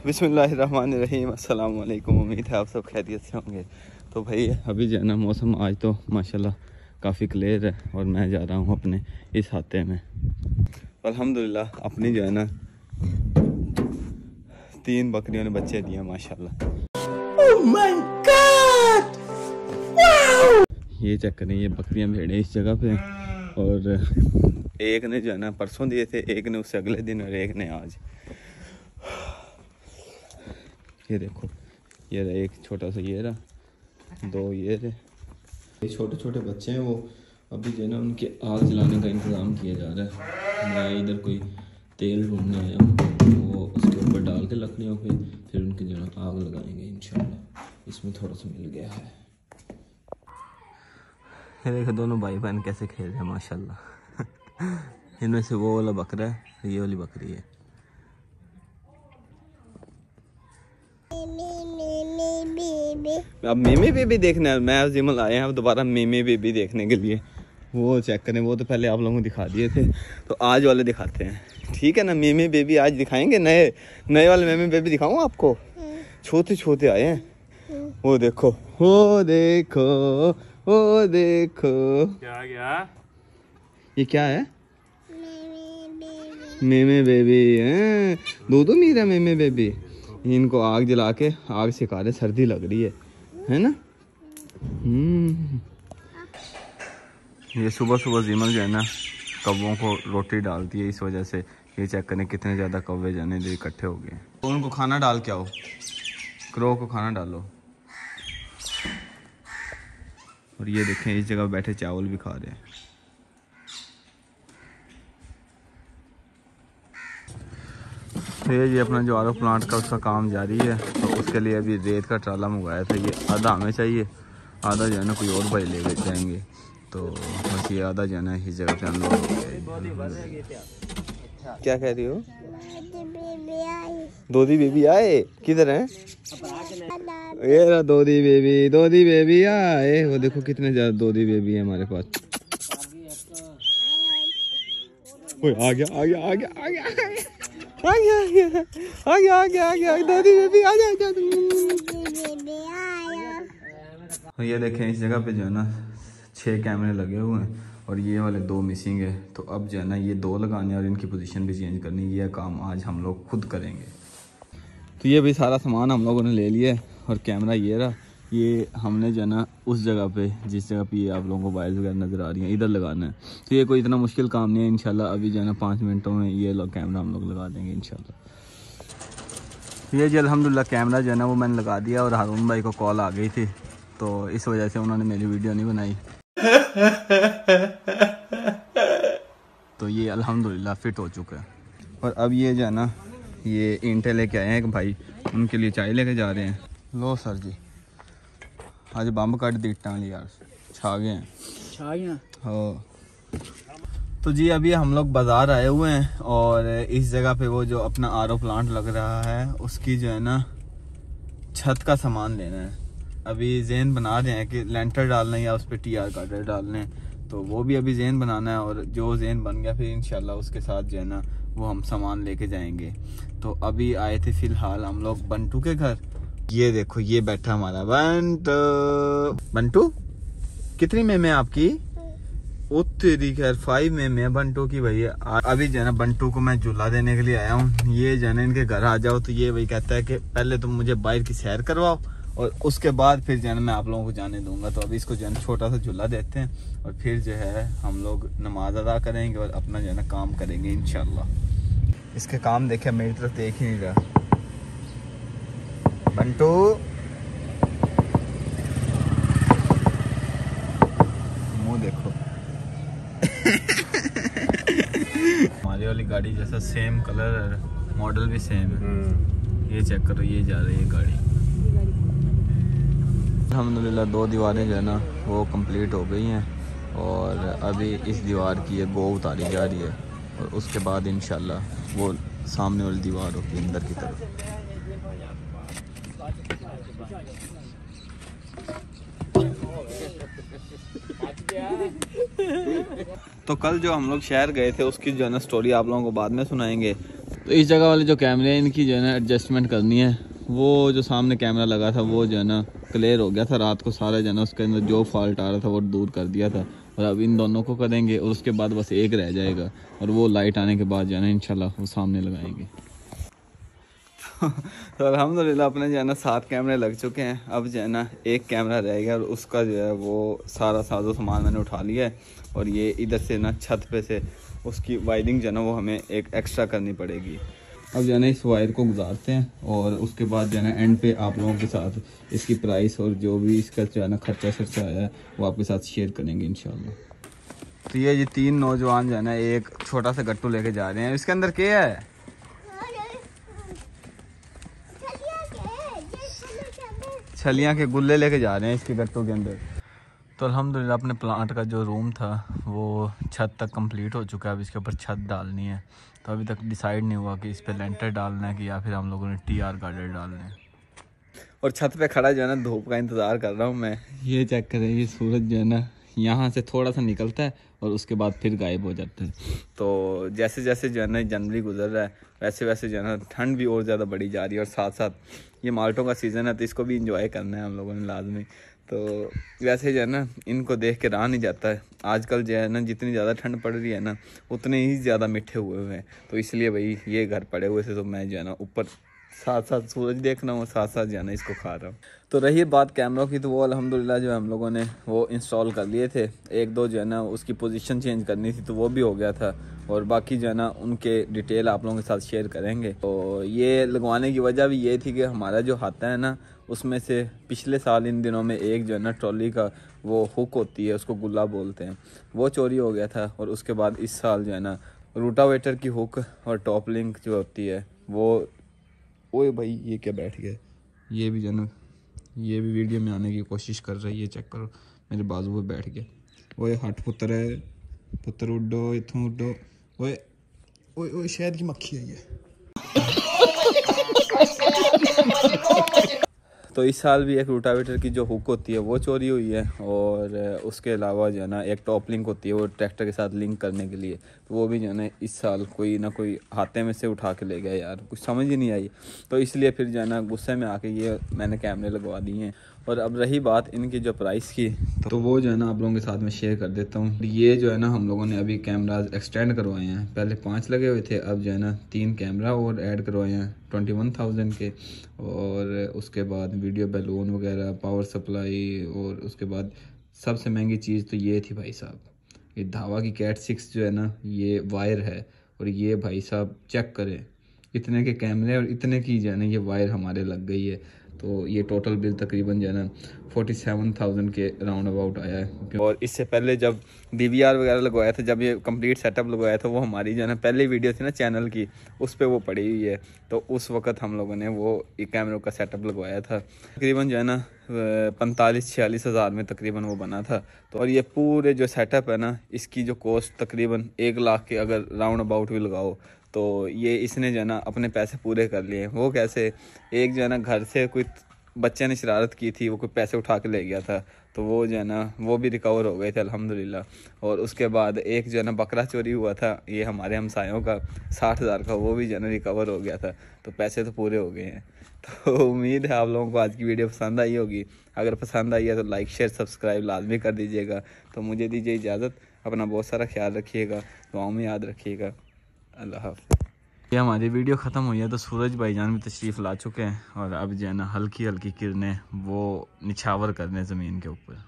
अस्सलाम वालेकुम उम्मीद है आप सब खैरियत से होंगे। तो भाई अभी जो है ना मौसम आज तो माशाल्लाह काफ़ी क्लियर है और मैं जा रहा हूँ अपने इस हाथे में। अल्हम्दुलिल्लाह अपनी जो है ना तीन बकरियों ने बच्चे दिए माशाल्लाह। Oh ये चेक करें ये बकरियाँ भेड़े इस जगह पे और एक ने जो है ना परसों दिए थे एक ने उससे अगले दिन और एक ने आज। ये देखो, ये रहा एक छोटा सा ये रहा, दो ये रहे। ये छोटे छोटे बच्चे हैं वो, अभी जो है ना उनके आग जलाने का इंतज़ाम किया जा रहा है। मैं इधर कोई तेल ढूँढने आया हूँ वो उसके ऊपर डाल के लकड़ियों पे, फिर उनकी जो है आग लगाएँगे इन इसमें थोड़ा सा मिल गया है। देखो दोनों भाई बहन कैसे खेल रहे हैं, माशाल्लाह। इनमें से वो वाला बकरा है, ये वाली बकरी है। अब मीमी बेबी देखना है। मैं जिमल आए हैं दोबारा मीमी बेबी देखने के लिए। वो चेक करें वो तो पहले आप लोगों को दिखा दिए थे। तो आज वाले दिखाते हैं। ठीक है ना मीमी बेबी आज दिखाएँगे? नए नए वाले मीमी बेबी दिखाऊँ आपको? छोटे छोटे आए हैं। वो देखो वो देखो वो देखो। क्या क्या ये क्या है? मेमे बेबी है। दो दो मीरा मेमे बेबी इनको आग जला के आग सिखा रहे सर्दी लग रही है। है ना? हम्म। ये सुबह सुबह जीमल जो है ना कौवों को रोटी डालती है इस वजह से। ये चेक करें कितने ज़्यादा कौवे जाने जो इकट्ठे हो गए तो उनको खाना डाल के आओ। क्रो को खाना डालो। और ये देखें, इस जगह बैठे चावल भी खा रहे हैं। तो ये अपना जो आर प्लांट का उसका काम जारी है। उसके लिए अभी रेत का ट्राला मंगवाया था ये आधा हमें चाहिए आधा जो है ना कोई और भाई ले गए जाएँगे तो बस ये आधा जो है ना इस जगह पे हम लोग क्या कह रही हो? दो दी बेबी आए? किधर है? ये रहा दो दी बेबी दो दी बेबी आए। वो देखो कितने ज़्यादा दो दी बेबी है हमारे पास। ओए आ गया आ गया आ गया आ गया आ गया आ गया आ गया आ गया आ गया दो बेबी आ जा तो ये देखें इस जगह पे जो है ना छह कैमरे लगे हुए हैं और ये वाले दो मिसिंग है तो अब जो है ना ये दो लगाने और इनकी पोजीशन भी चेंज करनी ये काम आज हम लोग खुद करेंगे तो ये भी सारा सामान हम लोगों ने ले लिया है और कैमरा ये रहा ये हमने जो है ना उस जगह पे, जिस जगह पे ये आप लोगों को वायर्स वगैरह नज़र आ रही हैं, इधर लगाना है। तो ये कोई इतना मुश्किल काम नहीं है इनशाला अभी जो है ना पाँच मिनटों में ये लोग कैमरा हम लोग लगा देंगे इनशाला ये जी अलहमदिल्ला कैमरा जो है ना वो मैंने लगा दिया और हारून भाई को कॉल आ गई थी तो इस वजह से उन्होंने मेरी वीडियो नहीं बनाई। तो ये अल्हम्दुलिल्लाह फिट हो चुका है। और अब ये जो है ना, ये ईंटें लेके आए हैं एक भाई, उनके लिए चाय लेके जा रहे हैं। लो सर जी। आज बम्ब कट दी टांग यार। छा गए हैं। छा गए हो? तो जी अभी हम लोग बाज़ार आए हुए हैं और इस जगह पे वो जो अपना आर प्लांट लग रहा है उसकी जो है ना छत का सामान लेना है। अभी जेन बना रहे हैं कि लेंटर डालना है या उस पर टी आर कार्डर डालने तो वो भी अभी जेन बनाना है और जो जेन बन गया फिर इनशाला उसके साथ जो है ना वो हम सामान लेके जाएँगे। तो अभी आए थे फ़िलहाल हम लोग बंटू के घर। ये देखो ये बैठा हमारा। बंटू बंटू कितनी में में आपकी? तेरी खैर फाइव में मैं बंटू की भैया अभी जो है ना बंटू को मैं झूला देने के लिए आया हूँ। ये जो है इनके घर आ जाओ। तो ये वही कहता है कि पहले तुम मुझे बाहर की सैर करवाओ और उसके बाद फिर जो है मैं आप लोगों को जाने दूँगा। तो अभी इसको जो है छोटा सा झूला देते हैं और फिर जो है हम लोग नमाज़ अदा करेंगे और अपना जो है ना काम करेंगे इनशाला इसके काम देखे मेरी तरफ़ देख ही नहीं रहा। बंटू मुँह देखो. हमारी वाली गाड़ी जैसा सेम कलर मॉडल भी सेम है. हम्म। ये चेक करो ये जा रही है गाड़ी. अलहमदिल्ला दो दीवारें जो है ना वो कंप्लीट हो गई हैं और अभी इस दीवार की ये गो उतारी जा रही है और उसके बाद इन वो सामने वाली दीवार होगी अंदर की तरफ़. तो कल जो हम लोग शहर गए थे, उसकी जो है ना स्टोरी आप लोगों को बाद में सुनाएँगे। तो इस जगह वाले जो कैमरे हैं, इनकी जो है ना एडजस्टमेंट करनी है। वो जो सामने कैमरा लगा था, वो जो है ना क्लियर हो गया था रात को सारा जो है ना, उसके अंदर जो फॉल्ट आ रहा था, वो दूर कर दिया था। और अब इन दोनों को करेंगे, और उसके बाद बस एक रह जाएगा। और वो लाइट आने के बाद जो है ना इनशाला वो सामने लगाएँगे। तो अलहमदिल्ला अपने जो है ना, सात कैमरे लग चुके हैं। अब जो है ना, एक कैमरा रह गया और उसका जो है, वो सारा साजो सामान मैंने उठा लिया है और ये इधर से ना, छत पे से उसकी वायरिंग जो है ना, वो हमें एक एक्स्ट्रा करनी पड़ेगी। अब जो है ना, इस वायर को गुजारते हैं और उसके बाद जो है ना एंड पे आप लोगों के साथ इसकी प्राइस और जो भी इसका जो है ना, खर्चा शर्चा आया है, वो आपके साथ शेयर करेंगे इन तो ये जी तीन नौजवान जो है ना, एक छोटा सा गट्टू लेके जा रहे हैं। इसके अंदर क्या है? छलियाँ के गुल्ले लेके जा रहे हैं इसके गट्टों के अंदर। तो अल्हम्दुलिल्लाह अपने प्लांट का जो रूम था वो छत तक कंप्लीट हो चुका है। अब इसके ऊपर छत डालनी है। तो अभी तक डिसाइड नहीं हुआ कि इस पर लेंटर डालना है कि या फिर हम लोगों ने टी आर गार्डर डालना है। और छत पे खड़ा जो है ना धूप का इंतज़ार कर रहा हूँ मैं। ये चेक करें ये सूरज जो है ना यहाँ से थोड़ा सा निकलता है और उसके बाद फिर गायब हो जाता है। तो जैसे जैसे जो है ना जनवरी गुजर रहा है, वैसे वैसे जो है ना ठंड भी और ज़्यादा बढ़ी जा रही है और साथ साथ ये माल्टों का सीज़न है तो इसको भी इंजॉय करना है हम लोगों ने लाजमी। तो वैसे जो है ना इनको देख के रहा नहीं जाता है। आजकल जो है ना जितनी ज़्यादा ठंड पड़ रही है ना, उतने ही ज़्यादा मीठे हुए हुए हैं। तो इसलिए भाई ये घर पड़े हुए थे तो मैं जो है ना ऊपर साथ साथ सूरज देख रहा हूँ साथ साथ जाना, इसको खा रहा हूँ। तो रही बात कैमरों की तो वो अल्हम्दुलिल्लाह जो हम लोगों ने वो इंस्टॉल कर लिए थे। एक दो जो है ना, उसकी पोजीशन चेंज करनी थी तो वो भी हो गया था। और बाकी जो है ना, उनके डिटेल आप लोगों के साथ शेयर करेंगे। तो ये लगवाने की वजह भी ये थी कि हमारा जो हाथा है ना, उसमें से पिछले साल इन दिनों में एक जो है ना ट्रॉली का वो हुक होती है, उसको गुल्ला बोलते हैं। वो चोरी हो गया था, और उसके बाद इस साल जो है ना रूटावेटर की हुक और टॉप लिंक जो होती है, वो ओए भाई, ये क्या बैठ गया? ये भी जन ये भी वीडियो में आने की कोशिश कर रही है, चेक करो। मेरे बाजू पे बैठ गया। ओए, हट पुत्र है। पुत्र उड्डो इतों उड्डो। ओए ओए ओए, शहद की मक्खी है ये। तो इस साल भी एक रोटावेटर की जो हुक होती है, वो चोरी हुई है और उसके अलावा जो है ना, एक टॉप लिंक होती है वो ट्रैक्टर के साथ लिंक करने के लिए। तो वो भी जो है ना, इस साल कोई ना कोई हाथे में से उठा के ले गया यार, कुछ समझ ही नहीं आई। तो इसलिए फिर जो है ना, गुस्से में आके ये मैंने कैमरे लगवा दिए हैं। और अब रही बात इनकी जो प्राइस की तो तो वो जो है ना, आप लोगों के साथ में शेयर कर देता हूँ। ये जो है ना, हम लोगों ने अभी कैमराज एक्सटेंड करवाए हैं। पहले पाँच लगे हुए थे, अब जो है ना, तीन कैमरा और ऐड करवाए हैं ट्वेंटी वन थाउज़ेंड के। और उसके बाद वीडियो, बैलून वगैरह पावर सप्लाई और उसके बाद सबसे महँगी चीज़ तो ये थी भाई साहब। ये धावा की कैट सिक्स जो है ना, ये वायर है और ये भाई साहब चेक करें। इतने के कैमरे और इतने की जो है ना, ये वायर हमारे लग गई है। तो ये टोटल बिल तकरीबन जो है ना फोर्टी सेवन थाउज़ेंड के राउंड अबाउट आया है। और इससे पहले जब डी वी आर वगैरह लगवाया था, जब ये कंप्लीट सेटअप लगवाया था, वो हमारी जो है ना, पहली वीडियो थी ना चैनल की, उस पर वो पड़ी हुई है। तो उस वक्त हम लोगों ने वो कैमरों का सेटअप लगवाया था। तकरीबन जो है ना पैंतालीस छियालीस हज़ार में तकरीबन वो बना था। तो और ये पूरे जो सेटअप है ना, इसकी जो कॉस्ट तकरीबन एक लाख के अगर राउंड अबाउट भी लगाओ तो ये इसने जो है ना अपने पैसे पूरे कर लिए। वो कैसे, एक जो है ना घर से कोई बच्चे ने शरारत की थी, वो कोई पैसे उठा के ले गया था। तो वो जो है ना, वो भी रिकवर हो गए थे, अल्हम्दुलिल्लाह। और उसके बाद एक जो है ना, बकरा चोरी हुआ था, ये हमारे हमसायों का, साठ हज़ार का, वो भी जो है ना रिकवर हो गया था। तो पैसे तो पूरे हो गए हैं। तो उम्मीद है आप लोगों को आज की वीडियो पसंद आई होगी। अगर पसंद आई है तो लाइक शेयर सब्सक्राइब लाजमी कर दीजिएगा। तो मुझे दीजिए इजाज़त, अपना बहुत सारा ख्याल रखिएगा, दुआओं में याद रखिएगा। अल्लाह हाफ़ ये हमारी वीडियो ख़त्म हुई है तो सूरज भाईजान भी तशरीफ़ ला चुके हैं और अब जो है ना हल्की हल्की किरणें वो निछावर करने ज़मीन के ऊपर।